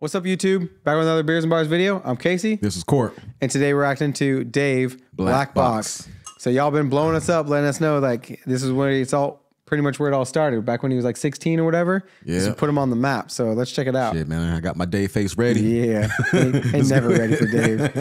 What's up, YouTube? Back with another Beers and Bars video. I'm Casey, This is Court. and today we're acting to Dave Black, Black Box. Box. So y'all been blowing us up, letting us know like this is where it's all pretty much where it all started. Back when he was like 16 or whatever. Yeah. So put him on the map. So let's check it out. Shit, man, I got my day face ready. Yeah, ain't, ain't never ready for Dave.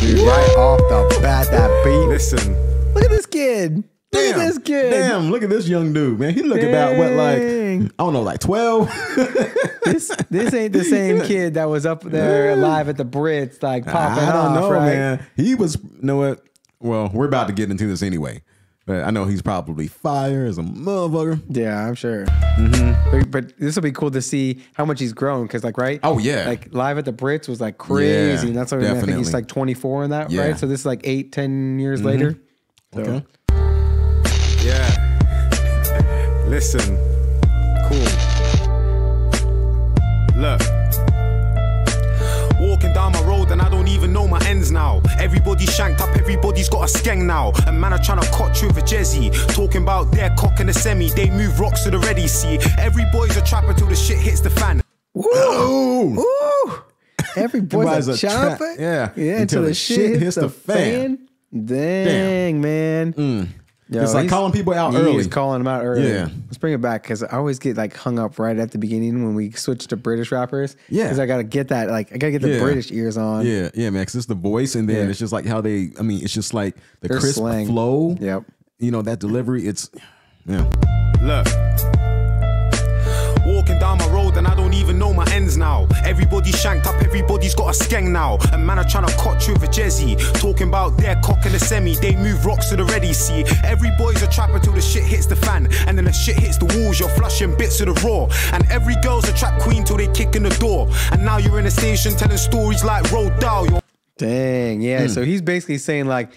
Dude, right off the bat, that beat. Listen, Look at this kid. Look at this kid. Damn, look at this young dude, man. He look about what, like, I don't know, like 12? This this ain't the same kid that was up there live at the Brits, like popping I don't off, know, right? man. He was, you know what? Well, we're about to get into this anyway. But I know he's probably fire as a motherfucker. Yeah, I'm sure. Mm-hmm. But, but this will be cool to see how much he's grown because, like, right? Oh, yeah. Like live at the Brits was like crazy. Yeah, and that's what I, mean. I think he's like 24 in that, Yeah. Mm-hmm. right? So this is like eight, 10 years later. So, Okay. Listen. Cool. Look. Walking down my road and I don't even know my ends now. Everybody's shanked up, everybody's got a skeng now. And man are trying to cotch with a jezzy. Talking about their cock in the semi. They move rocks to the ready, see. Every boy's a trapper till the shit hits the fan. Ooh. Woo! Every boy's Everybody's a a tra- yeah, Yeah, until, the, shit hits the fan. Dang, man. Mm. Yo, It's like calling people out early. is calling them out early. Yeah. Let's bring it back because I always get like hung up right at the beginning when we switch to British rappers. Yeah. Because I got to get that, like, I got to get the Yeah. British ears on. Yeah, yeah, man. Cause it's the voice, and then Yeah. it's just like how they. I mean, it's just like the Their crisp slang. flow. Yep. You know that delivery. It's yeah. Look. Walking down my road and I don't even know my ends now. Everybody's shanked up, everybody's got a skeng now. And man are trying to cotch with a jezzy. Talking about their cock in the semi. They move rocks to the ready, see. Every boy's a trapper till the shit hits the fan. And then the shit hits the walls, you're flushing bits of the raw. And every girl's a trap queen till they kick in the door. And now you're in a station telling stories like Roald Dahl. You're Dang. Yeah. Hmm. So he's basically saying, like,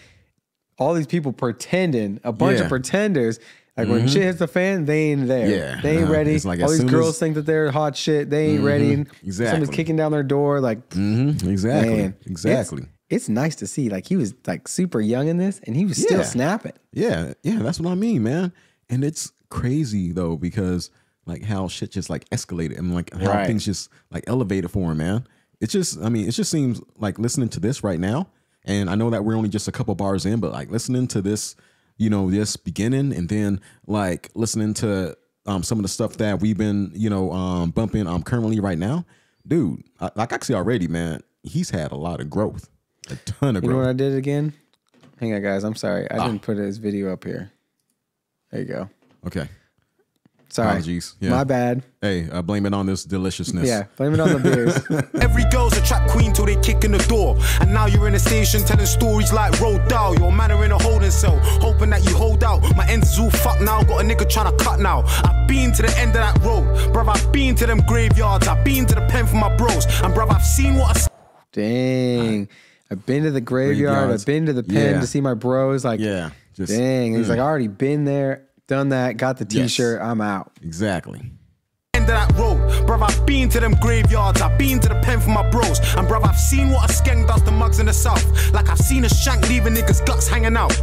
all these people pretending, a bunch of Yeah. Mm-hmm. pretenders. Like when shit hits the fan, they ain't there. Yeah. They ain't ready. like all these girls as- think that they're hot shit. They ain't ready. And Somebody's Exactly. kicking down their door. Like, Mm-hmm. Exactly. man, exactly. It's, it's nice to see. Like he was like super young in this, and he was still Yeah. snapping. Yeah, yeah, that's what I mean, man. And it's crazy though because like how shit just like escalated and like how Right. things just like elevated for him, man. It's just, I mean, it just seems like listening to this right now, and I know that we're only just a couple bars in, but like listening to this, you know, this beginning, and then like listening to um some of the stuff that we've been, you know, um bumping um currently right now, dude. I, like I see already, man. He's had a lot of growth, a ton of You know growth. what I did again? Hang on, guys. I'm sorry. I Ah. didn't put his video up here. There you go. okay, Sorry. Apologies. Yeah. My bad. hey, uh, blame it on this deliciousness. Yeah. Blame it on the beers. Every girl's a trap queen till they kick in the door. And now you're in a station telling stories like Roald Dahl. Your man are in a holding cell, hoping that you hold out. My ends is all fucked now, got a nigga trying to cut now. I've been to the end of that road, bruv. I've been to them graveyards, I've been to the pen for my bros. And bruv, I've seen what I Dang. I've been to the graveyard. Graveyards. I've been to the pen Yeah. to see my bros. Like, Yeah, just- dang. He's mm. like, I already been there, done that, got the t-shirt. I'm out. Exactly. end of that road. Bruv, I've been to them graveyards, I've been to the pen for my bros. And bruv, I've seen what a skeng does to mugs in the south. Like I've seen a shank leaving niggas' guts hanging out.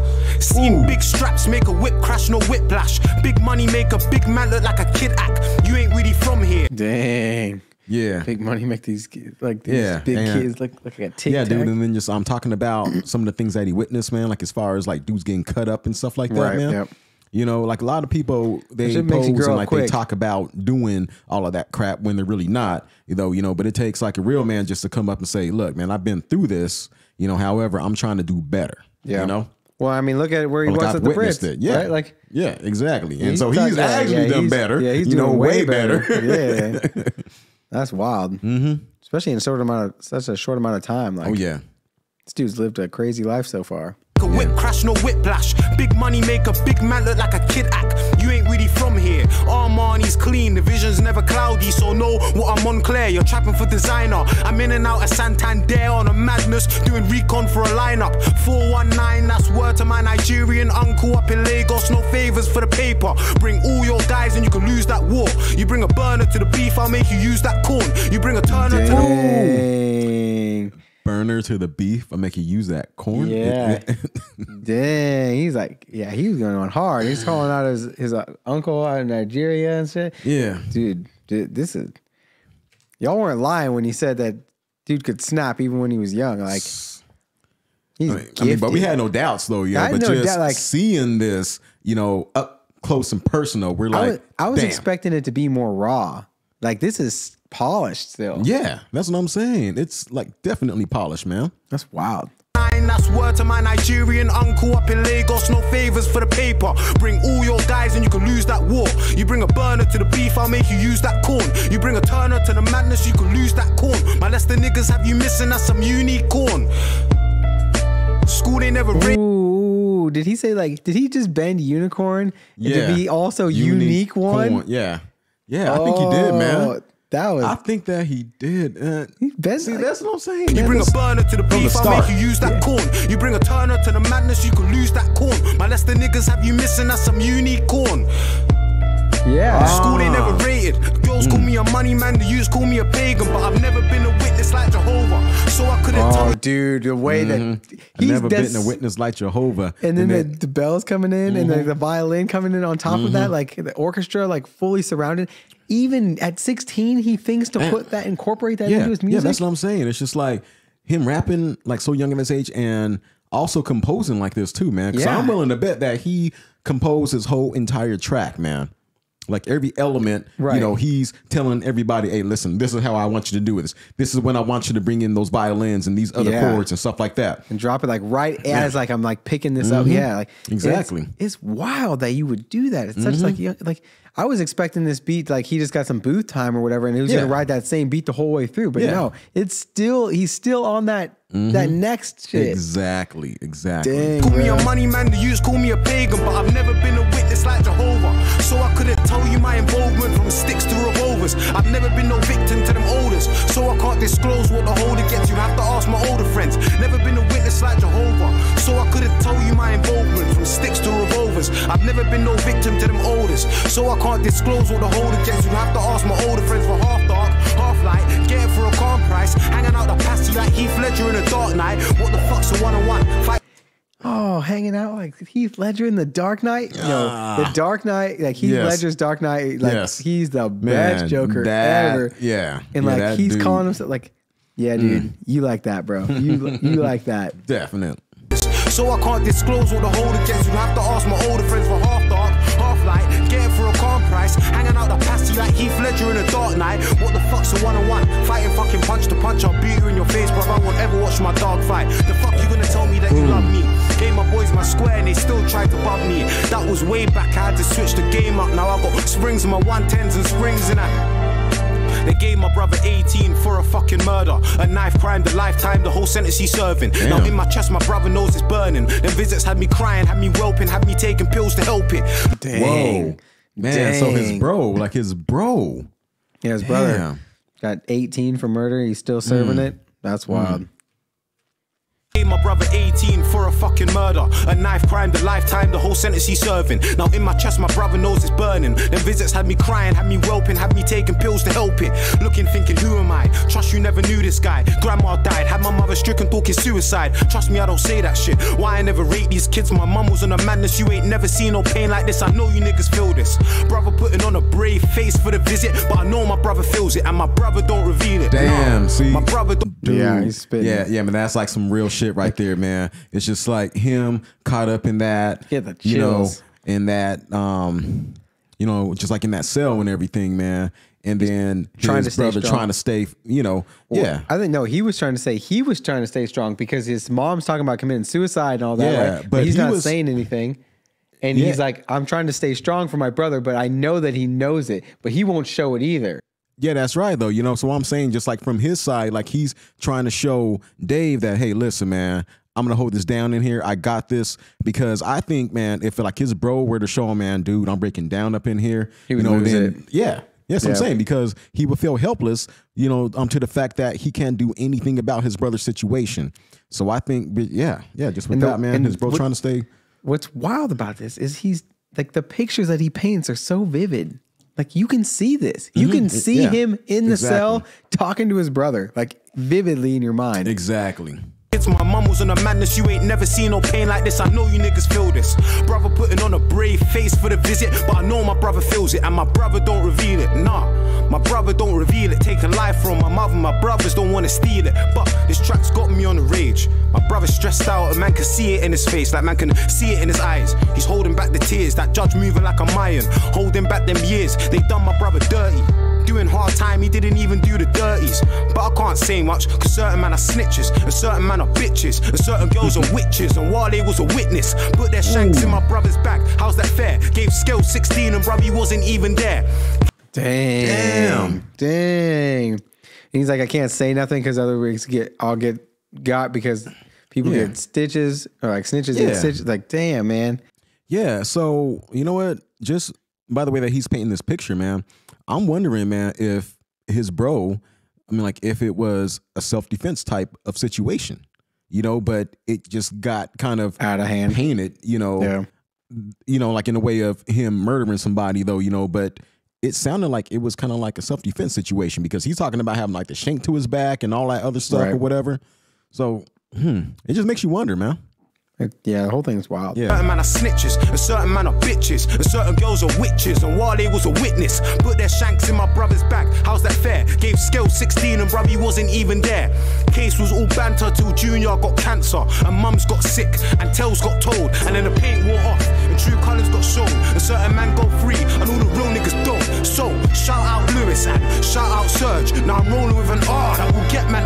Seen big straps make a whip crash, no whiplash. Big money make a big man look like a kid act. You ain't really from here. Dang. Yeah. Big money make these kids, like these Yeah, big and- kids look, look like a tic Yeah, dude. And then just I'm talking about some of the things that he witnessed, man. Like as far as like dudes getting cut up and stuff like that, Right, man. yep. You know, like a lot of people they pose and like they talk about doing all of that crap when they're really not. You know, you know, but it takes like a real man just to come up and say, "Look, man, I've been through this. You know, however, I'm trying to do better." Yeah. You know. Well, I mean, look at where he Like was I've at the witnessed Brits. it. Yeah. Right? Like, yeah, exactly. And so he's actually yeah, done he's- better. Yeah, he's you doing know, way better. better. yeah. That's wild. Mm-hmm. Especially in a short amount of such a short amount of time. Like, oh yeah. this dude's lived a crazy life so far. A whip crash, no whiplash. Big money make a big man look like a kid act. You ain't really from here. Armani's clean, the vision's never cloudy, so know what I'm on clear. You're trapping for designer. I'm in and out of Santander on a madness, doing recon for a lineup. 419, that's word to my Nigerian uncle up in Lagos. No favors for the paper. Bring all your guys and you can lose that war. You bring a burner to the beef, I'll make you use that corn. You bring a turner to the. Dang. Burner to the beef. I make you use that corn. Yeah. Dang. He's like, yeah, he was going on hard. He's calling out his, his uh, uncle out of Nigeria and shit. yeah. Dude, dude, this is y'all weren't lying when he said that dude could snap even when he was young. Like he's I mean, I mean, but we had no doubts though, yeah. I had But no just doubt, like- seeing this, you know, up close and personal, we're I like, was, I was expecting it to be more raw. Like this is polished still. Yeah, that's what I'm saying. It's like definitely polished, man. That's wild. Nine, That's word to my Nigerian uncle up in Lagos. No favors for the paper. Bring all your guys and you can lose that war. You bring a burner to the beef, I'll make you use that corn. You bring a turner to the madness, you can lose that corn. My Leicester niggas have you missing, that's some unicorn. School they never rate. Ooh, did he say like? Did he just bend unicorn? Yeah. To be also unique, one. corn. Yeah, yeah. I think he did, Oh, man. That was I think that he did. Uh, bent see, like- that's what I'm saying. You man. bring a This- burner to the from the beef, I'll start. make you use that corn. You bring a turner to the madness, you can lose that corn. My Leicester niggas have you missing, that's some unicorn. yeah. School they never ah. rated. Girls call hmm. me a money man, the youths call me a pagan, but I've never been a witness like Jehovah. So I couldn't oh, tell Oh, dude, the way that mm-hmm. I've he's never been a witness like Jehovah. And then the, the bells coming in and the, the violin coming in on top of that, mm-hmm. like the orchestra, like fully surrounded. Even at 16, he thinks to put that, incorporate that yeah, into his music. yeah, that's what I'm saying. It's just like him rapping like so young at his age and also composing like this too, man. Because Yeah. I'm willing to bet that he composed his whole entire track, man. Like every element, Right. you know, he's telling everybody, "Hey, listen, this is how I want you to do this. This is when I want you to bring in those violins and these other Yeah. chords and stuff like that." and drop it like right as like I'm like picking this up. Mm-hmm. Yeah, like Exactly. It's, wild that you would do that. It's such like mm-hmm. young- like I was expecting this beat like he just got some booth time or whatever, and he was Yeah. gonna ride that same beat the whole way through. But Yeah. no, it's still he's still on that that mm-hmm. next shit. Exactly, exactly. Dang, Call me a money man, the youths call me a pagan, but I've never been a witness like Jehovah. So I couldn't tell you my involvement from sticks to revolvers. I've never been no victim to them orders, so I can't disclose what the holder gets. You have to ask my older friends. Never been a witness like Jehovah, so I couldn't tell you my involvement from sticks to revolvers. I've never been no victim to them orders, so I can't disclose what the holder gets. You have to ask my older friends for half dark, half light. Get it for a calm price, hanging out the pasty like Heath Ledger in a Dark Knight. What the fuck's a one on one? Fight. Hanging out like Heath Ledger in the Dark Knight. No, the Dark Knight, like Heath Yes. Ledger's Dark Knight, like Yes. he's the Man, best Joker that- ever. yeah. and Yeah, like he's dude. Mm. calling himself like, yeah, dude, you like that, bro. You you like that. definitely. So I can't disclose what the holder gets. You have to ask Heath Ledger in a Dark Knight. What the fuck's a one on one? Fighting fucking punch to punch. I'll beat you in your face, but I won't ever watch my dog fight. The fuck you gonna tell me that you hmm. love me? Gave my boys my square and they still tried to bug me. That was way back. I had to switch the game up. Now I got springs in my 110s and springs in that. They gave my brother 18 for a fucking murder. A knife crime, the lifetime, the whole sentence he's serving. Now in my chest, my brother knows it's burning. Them visits had me crying, had me whelping, had me taking pills to help it. Dang. Whoa, man. So his bro, like his bro. Yeah, his brother Damn. got 18 for murder. He's still serving Mm. it. That's wild. Gave my brother 18 for a fucking murder. A knife crime, the lifetime, the whole sentence he's serving. Now in my chest, my brother knows it's burning. Them visits had me crying, had me whelping, had me taking pills to help it. Looking, thinking, who am I? Trust you never knew this guy. Grandma died, had my mother stricken, talking suicide. Trust me, I don't say that shit. Why I never rate these kids? My mum was on a madness. You ain't never seen no pain like this. I know you niggas feel this. Brother putting on a brave face for the visit, but I know my brother feels it, and my brother don't reveal it. Damn, Nah, see? my brother don't. Yeah, he's spitting. Yeah, yeah, man, that's like some real shit right there, man. It's just like him caught up in that, Get the you know, in that, um, you know, just like in that cell and everything, man. And then Trying his to brother trying to stay, you know, yeah, I think no, he was trying to say he was trying to stay strong because his mom's talking about committing suicide and all that. Yeah, right? but, but he's he not was- saying anything. And Yeah. he's like, I'm trying to stay strong for my brother, but I know that he knows it, but he won't show it either. Yeah, that's right though. You know, so I'm saying just like from his side, like he's trying to show Dave that, hey, listen, man, I'm gonna hold this down in here. I got this because I think, man, if like his bro were to show him, man, dude, I'm breaking down up in here, He would you know, then it. yeah. Yes, I'm saying because he would feel helpless, you know, um, to the fact that he can't do anything about his brother's situation. So I think, yeah, yeah, just with the- that, man, his bro what- trying to stay. What's wild about this is he's like the pictures that he paints are so vivid. Like you can see this. You mm-hmm. can see. Yeah. him in the Exactly. cell talking to his brother, like vividly in your mind. Exactly. Tracks. My mum was on a madness. You ain't never seen no pain like this. I know you niggas feel this. Brother putting on a brave face for the visit, but I know my brother feels it, and my brother don't reveal it. Nah, my brother don't reveal it. Taking life from my mother, my brothers don't wanna steal it. But this track's got me on the rage. My brother's stressed out, a man can see it in his face, like man can see it in his eyes. He's holding back the tears, that judge moving like a lion, holding back them years. They done my brother dirty. Doing hard time, he didn't even do the dirties. But I can't say much, cause certain man are snitches, and certain man are bitches, and certain girls are witches. And while they was a witness, put their shanks in my brother's back. How's that fair? Gave skill 16 and brother, wasn't even there. Damn. Dang. And he's like, I can't say nothing because other wigs get I'll get got because people Yeah. get stitches or like snitches Yeah. get stitches. Like, damn, man. Yeah. So you know what? Just by the way that he's painting this picture, man, I'm wondering, man, if his bro, I mean, like if it was a self defense type of situation, you know, but it just got kind of Out of hand. painted, you know, Yeah. you know, like in a way of him murdering somebody, though, you know, but it sounded like it was kind of like a self defense situation because he's talking about having like the shank to his back and all that other stuff or whatever. So, hmm, it just makes you wonder, man. It- yeah, the whole thing's wild. Yeah. Certain man are snitches, and certain man are bitches, and certain girls are witches. And while they was a witness, put their shanks in my brother's back. How's that fair? Gave skill 16 and brother he wasn't even there. Case was all banter till Junior got cancer, and mums got sick, and tails got told, and then the paint wore off, and true colours got shown. And certain man got free, and all the real niggas don't. So shout out Lewis and shout out Serge. Now I'm rolling with an R that will get man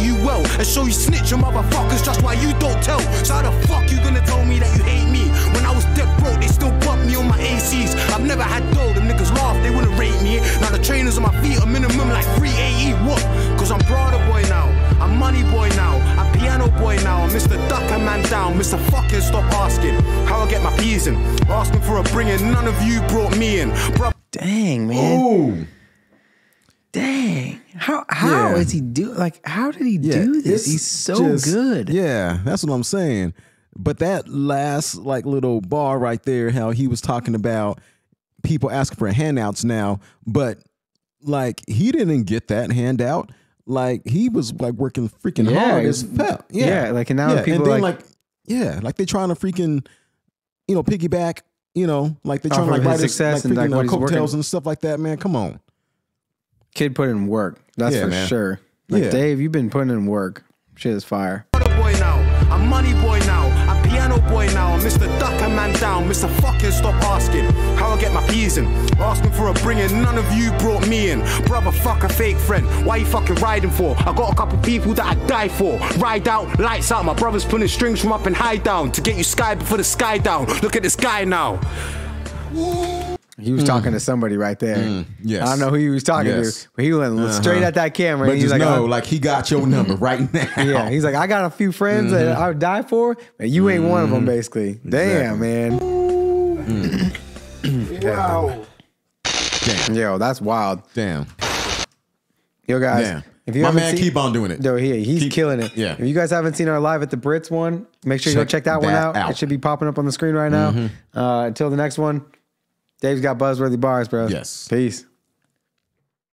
you well. And show you snitch your motherfuckers just why you don't tell. So how the fuck you gonna tell me that you hate me? When I was dead broke, they still bump me on my ACs. I've never had dough, them niggas laugh, they wouldn't rate me. Now the trainers on my feet are minimum like 380. What? Cause I'm Prada boy now, I'm money boy now, I'm piano boy now, I'm Mr. Duck a man down, Mr. Fucking stop asking how I get my peas in. Asking for a bringing, none of you brought me in. Bruh, Dang, man. Ooh. Dang. How how Yeah. is he do like how did he do this? He's so just- good. Yeah, that's what I'm saying. But that last like little bar right there, how he was talking about people asking for handouts now, but like he didn't get that handout. Like he was like working freaking Yeah, hard as hell. Yeah. yeah, like, and now yeah. people and then like- like, yeah, like they're trying to freaking you know piggyback. You know, like they Off trying to like his ride his, success like and, like, freaking uh, what coattails and stuff like that. Man, come on. Kid put in work. That's Yeah, for man. sure. Like Yeah. Dave, you've been putting in work. Shit is fire. Boy now, I'm money boy now, I'm piano boy now, I'm Mr. Duck a man down, Mr. Fucking stop asking how I get my peas in. Asking for a bringing, none of you brought me in. Brother, fuck a fake friend, why you fucking riding for? I got a couple people that I die for. Ride out, lights out, my brother's pulling strings from up and high down to get you sky before the sky down. Look at this guy now. He was talking to somebody right there. Mm. yes. I don't know who he was talking Yes. to, but he went straight at that camera. But and he's just like, know, "I'm- like he got your number right now. yeah, he's like, I got a few friends that Mm-hmm. I would die for, but you ain't one of them, basically. Damn, man. Wow. Damn. Yo, that's wild. Damn. Yo, guys, Damn. if you My man, seen, keep on doing it. Yo, he, he's Keep- killing it. yeah. If you guys haven't seen our live at the Brits one, make sure you go Check check that, one out. out. Mm-hmm. It should be popping up on the screen right now. Uh, until the next one, Dave's got buzzworthy bars, bro. Yes. Peace.